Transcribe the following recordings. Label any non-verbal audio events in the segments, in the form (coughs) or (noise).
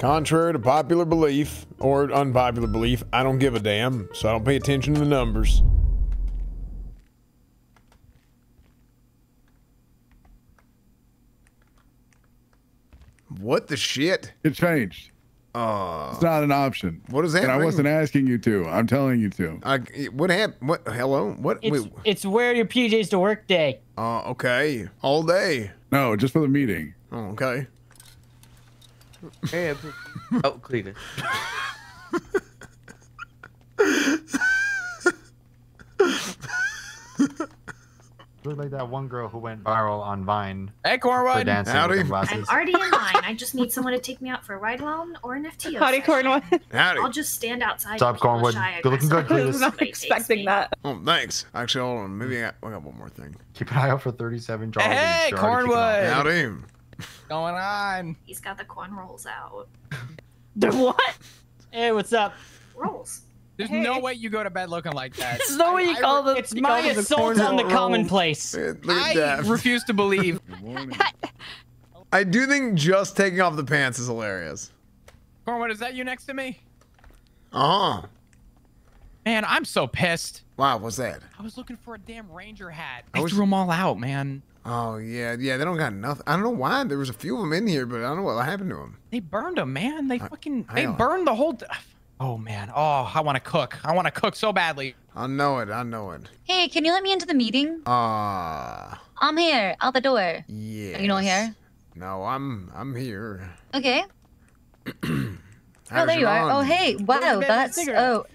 Contrary to popular belief or unpopular belief, I don't give a damn, so I don't pay attention to the numbers. What the shit? It changed. Uh, It's not an option. what does that And I wasn't asking you to. I'm telling you to. I, what happened? What? Hello? What? It's Wait, it's wear your PJs to work day. uh, okay. All day. No, just for the meeting. Oh, okay. Hey, (laughs) oh, Cleveland. (laughs) Look like that one girl who went viral on Vine Hey, for Cornwood. dancing Howdy. with the I'm already in line. I just need someone to take me out for a ride along or an FTO. Howdy. Cornwood. Howdy. I'll just stand outside. What's up, and Cornwood? Good looking good, aggressive. I (laughs) was not expecting that. Oh, thanks. Actually, hold on. Maybe I, I got one more thing. Keep an eye out for 37 Charlie. Hey, They're already kicking. Cornwood. Howdy. What's going on? He's got the corn rolls out. The what? Hey, what's up? Rolls. There's Hey. no way you go to bed looking like that. There's no way you I- call I, the It's you my call them the assault on the rolls. commonplace. Look at I that. refuse to believe. (laughs) I do think just taking off the pants is hilarious. Cornwood, is that you next to me? Uh huh. Man, I'm so pissed. Wow, what's that? I was looking for a damn ranger hat. I They was- threw them all out, man. Oh yeah, yeah. They don't got nothing. I don't know why. There was a few of them in here, but I don't know what happened to them. They burned them, man. They I- fucking I they know. burned the whole. Oh man. Oh, I want to cook. I want to cook so badly. I know it. I know it. Hey, can you let me into the meeting? Ah, I'm here, out the door. yeah. Are you not here? No, I'm. I'm here. Okay. (clears throat) Oh, there you it are. on? Oh, hey. Wow, that's. cigarette? Oh,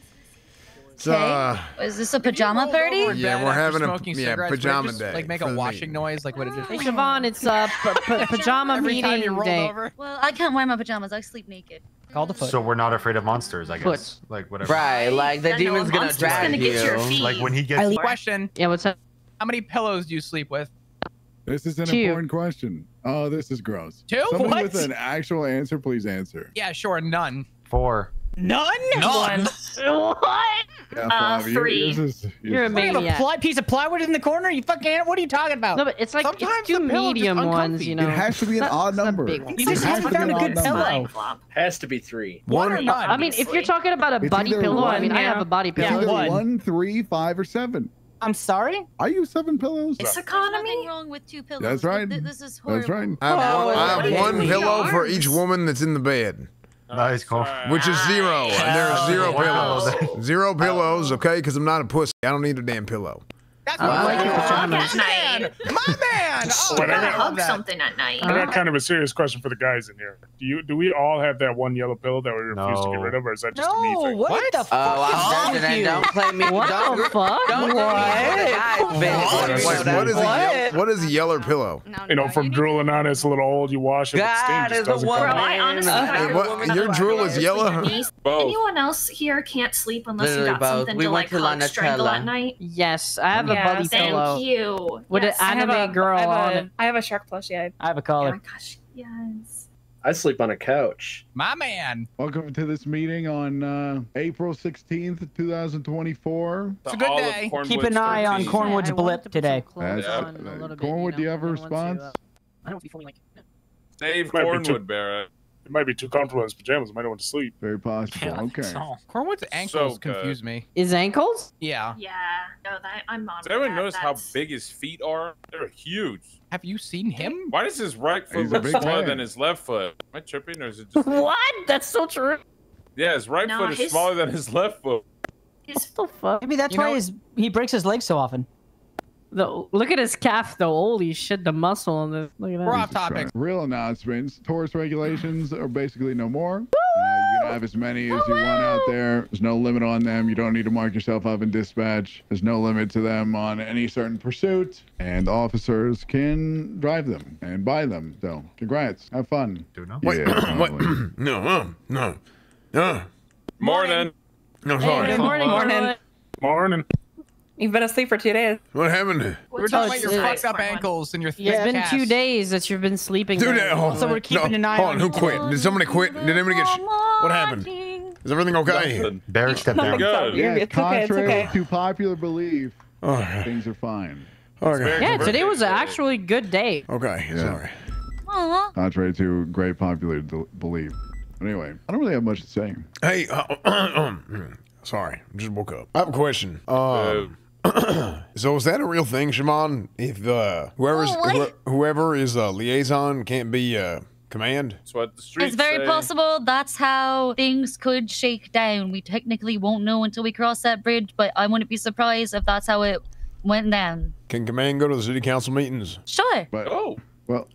It's, uh, is this a pajama party? Rolled over in Yeah, we're having a- yeah, cigarettes, would it pajama just, day Like make a washing meeting. noise, like what it just. Hey, Siobhan, it's uh, p- (laughs) p- pajama Every time you meeting rolled day. over. Well, I can't wear my pajamas. I sleep naked. Call the foot. So we're not afraid of monsters, I guess. Like whatever. Right, like the I demon's a gonna drag gonna you. get your feet. Like when he gets. I- Question: Yeah, what's up? How many pillows do you sleep with? This is an Two. important question. Oh, this is gross. Two? Somebody What? with an actual answer, please answer. Yeah, sure, none. Four. None. None. (laughs) What? Yeah, Uh, Flav, you- three. This is, You're a What, you have a maniac. ply, piece of plywood in the corner? You fucking. What are you talking about? No, but it's like Sometimes it's two the medium ones, you know. It has to be an Not- odd not number. big ones. You just haven't to be found a good pillow. Has to be three. One or One. none. I mean, if you're talking about a It's buddy either pillow, I mean, I have a body It's Yeah, pillow. either one. one, three, five, or seven. I'm sorry. I use seven pillows. It's There's economy. nothing wrong with two pillows. That's right. This is horrible. That's right. I have, Oh, one, I have one pillow for each woman that's in the bed, Nice, cool. which is zero. And there's zero pillows. Zero pillows, okay? Because I'm not a pussy. I don't need a damn pillow. That's what like I'm your pajamas. My man, my man. Oh, I Gotta got- I love hug that. something at night. I got kind of a serious question for the guys in here. Do you do we all have that one yellow pill that we refuse to get rid of, or is that just a No. me thing? What, What? the Oh, fuck I'm is wrong with and you? don't play me. What don't, the fuck? Don't do me the guys, Wait, bitch. what is a ye- what is a yeller pillow? Oh, You know, from drooling on it, it's a little old. You wash it, the God stain is just a doesn't woman. come out. I honestly Uh, thought Hey, you were what- your drool there is between yellow? your knees. Both. Anyone else here can't sleep unless you got something to like to hug, strangle at night? Yes, I have a Yeah, buddy Thank pillow you. with Yes. an anime girl I have on a, it. I have a shark plushie. I, I have a collar. Oh my gosh, yes. I sleep on a couch. My man. Welcome to this meeting on uh, April 16th, 2024. It's a good day. Keep an eye on Cornwood's I wanted blip to today. some That's- on a little bit, Cornwood, you do you have a everyone wants to, response? uh, I don't be feeling like. Might Dave be too- Cornwood, Barrett. It might be too comfortable in his pajamas. Might not want to sleep. Very possible. Okay. So, Cornwood's ankles So confuse me. Is ankles? Yeah. Yeah, no, that I'm on. Does anyone that. notice how big his feet are? They're huge. Have you seen him? Why does his right foot He's look smaller than his left foot? Am I tripping or is it (laughs) just? What? That's so true. yeah, his right No, foot is his- smaller than his left foot. His What the fuck? Maybe that's You why know- his, he breaks his legs so often. The, look at his calf though. Holy shit, the muscle on the look at that. We're off topic. Real announcements. Tourist regulations are basically no more. Uh, you can have as many as you want out there. There's no limit on them. You don't need to mark yourself up in dispatch. There's no limit to them on any certain pursuit. And officers can drive them and buy them. So, congrats. Have fun. Do know? Wait, Yeah, (coughs) what? (coughs) No, uh, no, no, Morning. no. Sorry. Good morning, Morning. Cornwood. Morning. You've been asleep for two days. What happened? We were talking up about your fucked up ankles and your thick It's been two days that you've been sleeping. Dude, there. uh, So we're keeping no, an eye hold on Who quit? Did somebody quit? Did anybody get? Sh- what happened? Is everything okay? Nothing. Barrett stepped down. Good. Yes, It's okay, it's contrary okay. to popular belief, Okay. things are fine. Okay. Yeah, today was actually a good day. Okay. Yeah. Sorry. Aw. Contrary to great popular d- belief. Anyway, I don't really have much to say. Hey, uh, (clears throat) sorry, I just woke up. I have a question. Um, (clears throat) so is that a real thing, Shimon? If uh, whoever's Oh, wh- whoever is a liaison can't be uh, command? That's what the streets It's very say. possible that's how things could shake down. We technically won't know until we cross that bridge, but I wouldn't be surprised if that's how it went down. Can command go to the city council meetings? Sure, But Oh, well,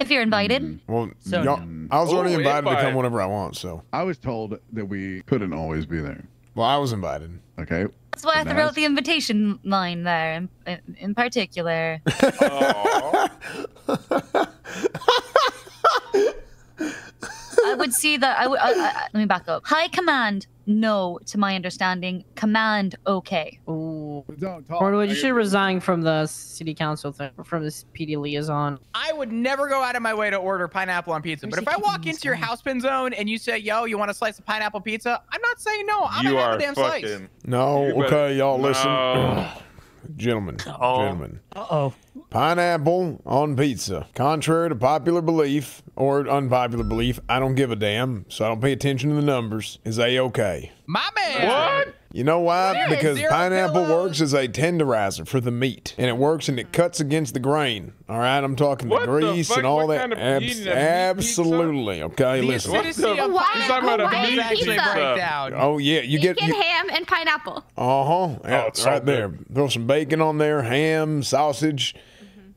if you're invited. Well, So- y'all, I was already Oh, invited to come whenever I want. So, I was told that we couldn't always be there. Well, I was invited. Okay. That's why I threw out the invitation line there, in, in, in particular. (laughs) (laughs) Aw. I would see that. I would. I, I, let me back up. High command, no, to my understanding. Command, okay. Ooh. Don't talk. Cornwood, you should resign from the city council thing, from this PD liaison. I would never go out of my way to order pineapple on pizza. But if I walk into your house Pinzone and you say, "Yo, you want a slice of pineapple pizza?" I'm not saying no. I'm you gonna have are a damn slice. fucking. No, You okay, y'all listen, No. (clears throat) gentlemen, Oh. gentlemen. Uh oh. Pineapple on pizza. Contrary to popular belief or unpopular belief, I don't give a damn, so I don't pay attention to the numbers. Is a okay? My man. What? You know why? Zero- because pineapple pillows. works as a tenderizer for the meat, and it works and it cuts against the grain. All right, I'm talking the What the grease fuck? and all What that. kind of Abs- eating a pizza? absolutely. Okay, The listen. What the- of Why- pineapple He's talking about a does meat actually pizza. break. Oh yeah, you get you, ham, and pineapple. uh huh. Yeah, it's so right there. Throw some bacon on there, ham, sausage.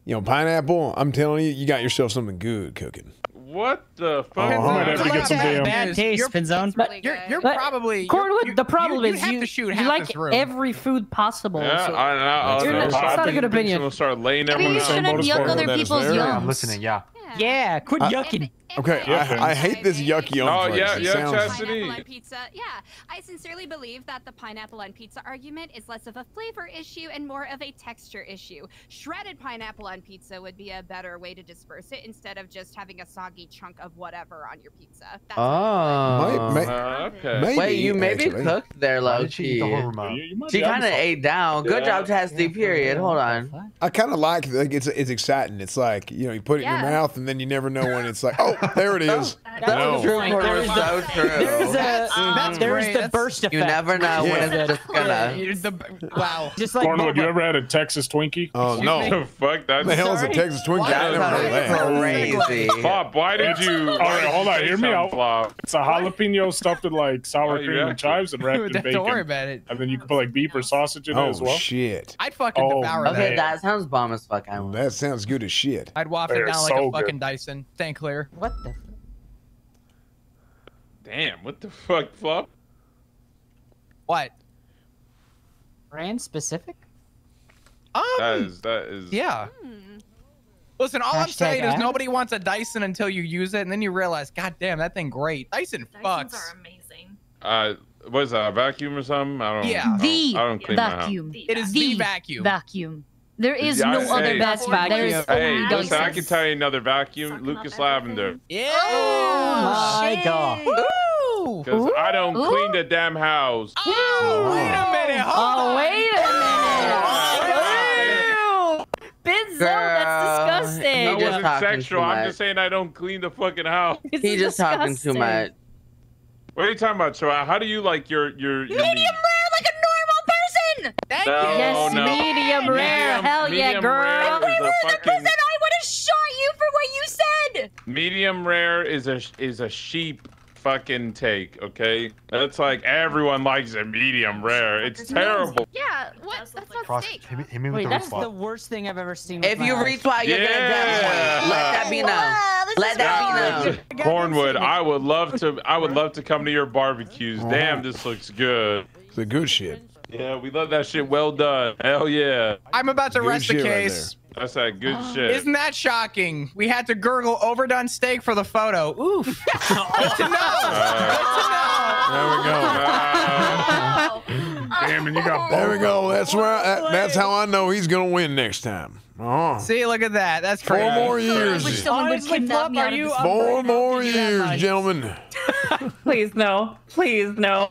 You know, pineapple. I'm telling you, you got yourself something good cooking. What the fuck? Uh-huh. I might have to get some damn. Bad taste, You're- Pinzone. Really You're, you're But- probably Cornwood, you're, the problem you, is you have you, to shoot you half like this room. every food possible. Yeah, so- I, I'll, You're I'll, not- that's not a good opinion. We'll start laying Maybe everyone you out. shouldn't yuck other people's there. Yeah, yums. I'm listening. Yeah. Yeah, quit yucking. Okay, I, I hate this yucky Oh, on yeah, yeah, sounds- Chastity. Pineapple on pizza. Yeah, I sincerely believe that the pineapple on pizza argument is less of a flavor issue and more of a texture issue. Shredded pineapple on pizza would be a better way to disperse it instead of just having a soggy chunk of whatever on your pizza. That's Oh. May- may- Uh, okay. Maybe, Wait, you maybe actually. cooked there, Why low did she eat the whole key. remote? You- you might She kind of ate down. Good Yeah. job, Chastity. Period. Hold on. I kind of like like it's it's exciting. It's like you know you put it in your mouth and then you never know when it's like oh there it is. That No. was True, like- Corner, there's so true. There's a That's- that's there's the That's- burst effect. You never know Yeah. when it's just gonna. you're the, wow. Just like Cornwood, you ever had a Texas Twinkie? Oh What no! the fuck? That's What the hell is a Texas Twinkie? I That never heard of that. crazy. Bob, why did you? All right, hold on, hear me out. something, It's a jalapeno stuffed with like sour Oh, cream and chives and wrapped (laughs) in bacon. Don't worry about it. And then you can put like beef or sausage in it as Oh well. shit! I'd fucking Oh, devour that. Okay, that sounds bomb as fuck. I Well, want. that sounds good as shit. I'd waft it down like a fucking. Dyson. Thank clear. What the? Damn, what the fuck, Flop? What? brand specific. Um. That is that is. Yeah. Hmm. Listen, all I'm Hashtag saying is nobody wants a Dyson until you use it, and then you realize, God damn, that thing great. Dyson Dysons fucks. are amazing. Uh, what is that? A vacuum or something? I don't. Yeah. I don't, The I don't clean my house. vacuum. It is the vacuum. Vacuum. There is Yeah, no hey, other best Best There is vacuum. Hey, only listen, I can tell you another vacuum, Sucking Lucas Lavender. Yeah. Oh, my shit. God. Because I don't Ooh. clean the damn house. Oh, wait a minute. Hold Oh, on. wait a minute. Oh, Benzo, that's disgusting. That He wasn't sexual. I'm just saying I don't clean the fucking house. He's He just talking too much. What are you talking about, Joa? How do you like your your, your Medium meat? Thank No, you. Yes, no. medium rare. Medium- Hell yeah, girl. If we were in the fucking- prison, I would have shot you for what you said. Medium rare is a is a sheep fucking take, okay? That's like everyone likes a medium rare. It's terrible. Yeah, what? Does That's not Cross, steak. hit me, hit me with Wait, the that's the worst thing I've ever seen. If you my eyes. you're gonna get Yeah. one. Let that be known. Let that be known. Cornwood, I would love to I would love to come to your barbecues. Damn, this looks good. The good shit. Yeah, we love that shit. Well done. Hell yeah. I'm about to Good rest the shit right case. That's that good shit. Isn't that shocking? We had to gurgle overdone steak for the photo. Oof. (laughs) Good to know. Uh, Good to know. There we go. uh, (laughs) Damn, and you got There we go. That's where. I, that, that's how I know he's gonna win next time. Oh, See, look at that. That's four crazy. more I wish years. someone would kidnap me are you Four more Did you have years, gentlemen. (laughs) Please no. Please no.